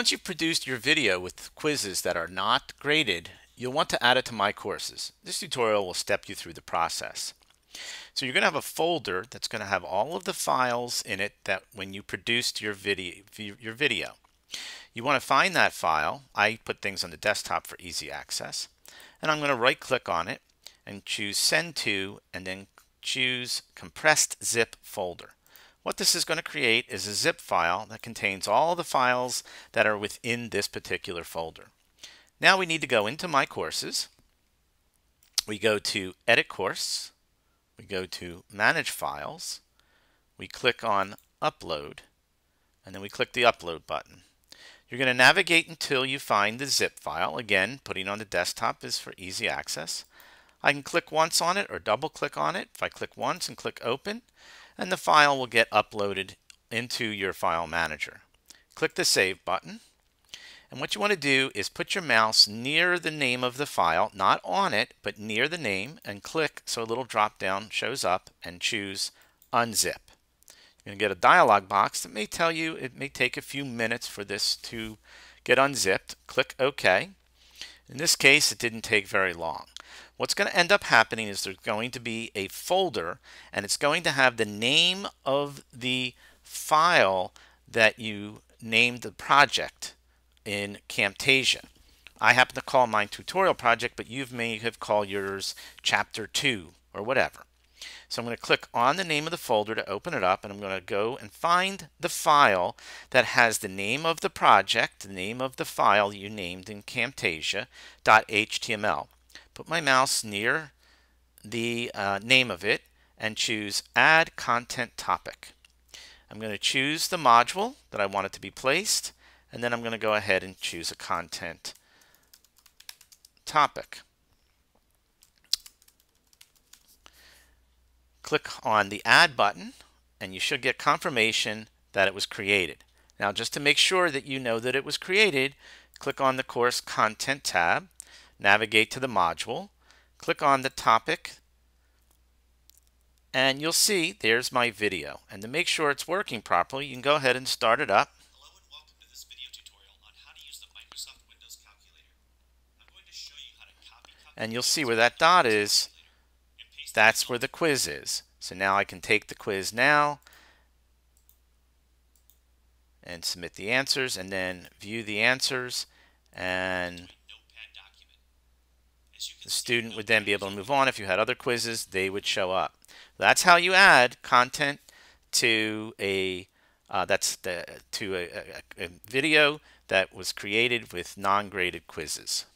Once you've produced your video with quizzes that are not graded, you'll want to add it to My Courses. This tutorial will step you through the process. So you're going to have a folder that's going to have all of the files in it that when you produced your video, your video. You want to find that file. I put things on the desktop for easy access. And I'm going to right click on it and choose send to and then choose compressed zip folder. What this is going to create is a zip file that contains all the files that are within this particular folder. Now we need to go into My Courses. We go to Edit Course. We go to Manage Files. We click on Upload. And then we click the Upload button. You're going to navigate until you find the zip file. Again, putting on the desktop is for easy access. I can click once on it or double click on it. If I click once and click Open, and the file will get uploaded into your file manager. Click the Save button. And what you want to do is put your mouse near the name of the file, not on it, but near the name, and click so a little drop down shows up and choose Unzip. You're going to get a dialog box that may tell you it may take a few minutes for this to get unzipped. Click OK. In this case, it didn't take very long. What's going to end up happening is there's going to be a folder and it's going to have the name of the file that you named the project in Camtasia. I happen to call mine tutorial project, but you may have called yours chapter 2 or whatever. So I'm going to click on the name of the folder to open it up and I'm going to go and find the file that has the name of the project, the name of the file you named in Camtasia.html put my mouse near the uh, name of it and choose Add Content Topic. I'm going to choose the module that I want it to be placed, and then I'm going to go ahead and choose a content topic. Click on the Add button, and you should get confirmation that it was created. Now, just to make sure that you know that it was created, click on the Course Content tab, navigate to the module, click on the topic, and you'll see there's my video. And to make sure it's working properly, you can go ahead and start it up. And you'll see where that dot is, that's where the quiz is. So now I can take the quiz now and submit the answers and then view the answers and the student would then be able to move on. If you had other quizzes, they would show up. That's how you add content to a uh, that's the, to a, a, a video that was created with non-graded quizzes.